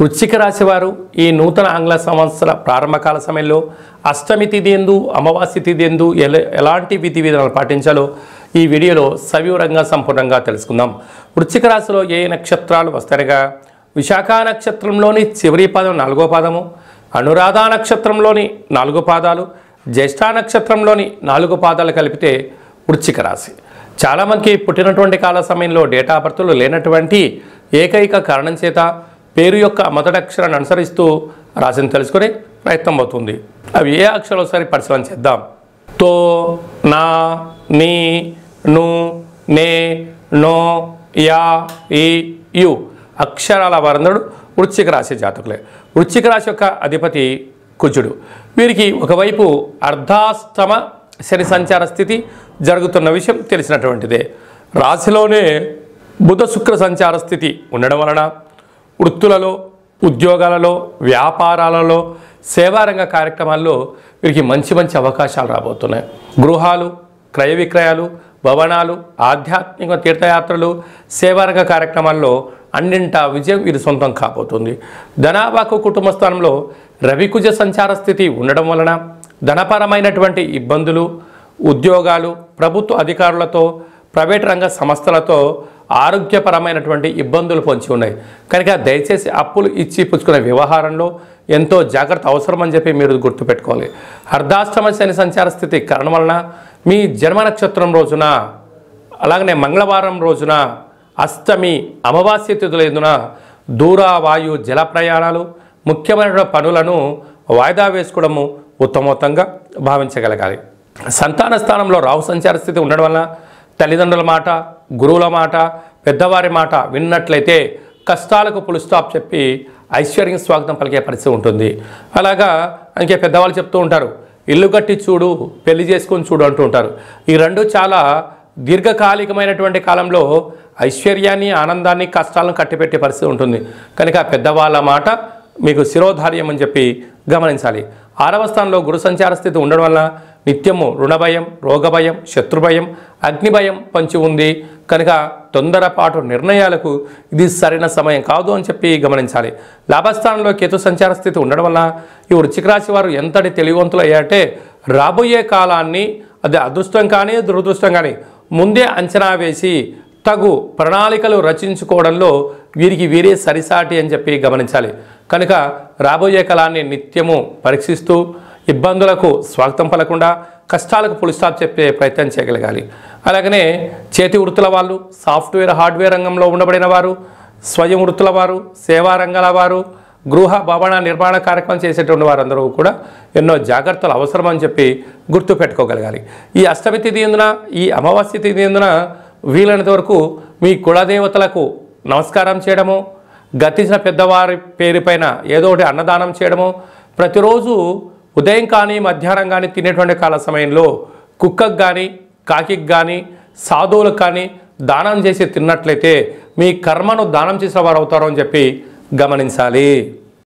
వృశ్చిక రాశి వారు ఈ నూతన ఆంగ్ల సంవత్సర ప్రారంభకాల సమయంలో అష్టమి తిథి ఎందు అమావాస్య తిథి ఎందు ఎలాంటి విధి విధానాలు పాటించాలో ఈ వీడియోలో సవివరంగా సంపూర్ణంగా తెలుసుకుందాం. వృశ్చిక రాశిలో ఏ నక్షత్రాలు వస్తారగా విశాఖ నక్షత్రంలోని చివరి పాదం నాలుగో పాదము అనురాధ నక్షత్రంలోని నాలుగు పాదాలు జ్యేష్ఠ నక్షత్రంలోని నాలుగు పాదాలు కలిపితే వృశ్చిక రాశి. చాలామందికి పుట్టినటువంటి కాల సమయంలో డేటా బర్త్లు లేనటువంటి ఏకైక కారణం చేత పేరు యొక్క మొదటి అక్షరాన్ని అనుసరిస్తూ రాశిని తెలుసుకునే ప్రయత్నం అవుతుంది. అవి ఏ అక్షరాలు ఒకసారి పరిశీలన చేద్దాం. తో నా నీ ను నే నో యా ఈ యు అక్షరాల వారందరూ వృశ్చిక రాశి జాతకులే. వృశ్చిక రాశి యొక్క అధిపతి కుజుడు. వీరికి ఒకవైపు అర్ధాష్టమ శని సంచార స్థితి జరుగుతున్న విషయం తెలిసినటువంటిదే. రాశిలోనే బుధ శుక్ర సంచార స్థితి ఉండడం వలన వృత్తులలో ఉద్యోగాలలో వ్యాపారాలలో సేవారంగ కార్యక్రమాల్లో వీరికి మంచి మంచి అవకాశాలు రాబోతున్నాయి. గృహాలు క్రయ విక్రయాలు భవనాలు ఆధ్యాత్మిక తీర్థయాత్రలు సేవారంగ కార్యక్రమాల్లో అన్నింటా విజయం వీరి సొంతం కాబోతుంది. ధనాబాకు కుటుంబ స్థానంలో రవికుజ సంచార స్థితి ఉండడం వలన ధనపరమైనటువంటి ఇబ్బందులు ఉద్యోగాలు ప్రభుత్వ అధికారులతో ప్రైవేట్ రంగ సంస్థలతో ఆరోగ్యపరమైనటువంటి ఇబ్బందులు పొంచి ఉన్నాయి. కనుక దయచేసి అప్పులు ఇచ్చి పుచ్చుకునే వ్యవహారంలో ఎంతో జాగ్రత్త అవసరం అని చెప్పి మీరు గుర్తుపెట్టుకోవాలి. అర్ధాష్టమ శని సంచార స్థితి కారణం వలన మీ జన్మ నక్షత్రం రోజున అలాగనే మంగళవారం రోజున అష్టమి అమావాస్య తిథులందున దూర వాయు జల ప్రయాణాలు ముఖ్యమైన పనులను వాయిదా వేసుకోవడము ఉత్తమోత్తంగా భావించగలగాలి. సంతాన స్థానంలో రాహు సంచార స్థితి ఉండడం వలన తల్లిదండ్రుల మాట గురువుల మాట పెద్దవారి మాట విన్నట్లయితే కష్టాలకు పులుస్టాప్ చెప్పి ఐశ్వర్యం స్వాగతం పలికే పరిస్థితి ఉంటుంది. అలాగా ఇంకే పెద్దవాళ్ళు చెప్తూ ఉంటారు ఇల్లు కట్టి చూడు పెళ్ళి చేసుకొని చూడు అంటూ ఉంటారు. ఈ రెండు చాలా దీర్ఘకాలికమైనటువంటి కాలంలో ఐశ్వర్యాన్ని ఆనందాన్ని కష్టాలను కట్టిపెట్టే పరిస్థితి ఉంటుంది. కనుక పెద్దవాళ్ళ మాట మీకు శిరోధార్యం అని చెప్పి గమనించాలి. ఆరవ స్థానంలో గురు సంచార స్థితి ఉండడం వల్ల నిత్యము రుణభయం రోగభయం శత్రుభయం అగ్నిభయం పంచి ఉంది. కనుక తొందరపాటు నిర్ణయాలకు ఇది సరైన సమయం కాదు అని చెప్పి గమనించాలి. లాభస్థానంలో కేతు సంచార స్థితి ఉండడం వల్ల ఈ వృచ్చిక రాశి వారు ఎంతటి తెలివివంతులు అయ్యాటే రాబోయే కాలాన్ని అది అదృష్టం కానీ దురదృష్టం కానీ ముందే అంచనా వేసి తగు ప్రణాళికలు రచించుకోవడంలో వీరికి వీరే సరిసాటి అని చెప్పి గమనించాలి. కనుక రాబోయే కాలాన్ని నిత్యము పరీక్షిస్తూ ఇబ్బందులకు స్వాగతం పలకుండా కష్టాలకు పులిస్టాప్ చెప్పే ప్రయత్నం చేయగలగాలి. అలాగనే చేతి వృత్తుల వాళ్ళు సాఫ్ట్వేర్ హార్డ్వేర్ రంగంలో ఉండబడిన వారు స్వయం వృత్తుల వారు సేవా రంగాల వారు గృహ భవన నిర్మాణ కార్యక్రమం చేసేటువంటి వారందరూ కూడా ఎన్నో జాగ్రత్తలు అవసరం అని చెప్పి గుర్తు పెట్టుకోగలగాలి ఈ అష్టమి తిథి ఎందున ఈ అమావాస్య తిథి ఎందున వీలైనంత వరకు మీ కులదేవతలకు నమస్కారం చేయడము గతించిన పెద్దవారి పేరుపైన ఏదో ఒకటి అన్నదానం చేయడము ప్రతిరోజు ఉదయం కానీ మధ్యాహ్నం కానీ తినేటువంటి కాల సమయంలో కుక్కకు కానీ కాకికి కానీ సాధువులకు కానీ దానం చేసి తిన్నట్లయితే మీ కర్మను దానం చేసిన వారు అవుతారు అని చెప్పి గమనించాలి.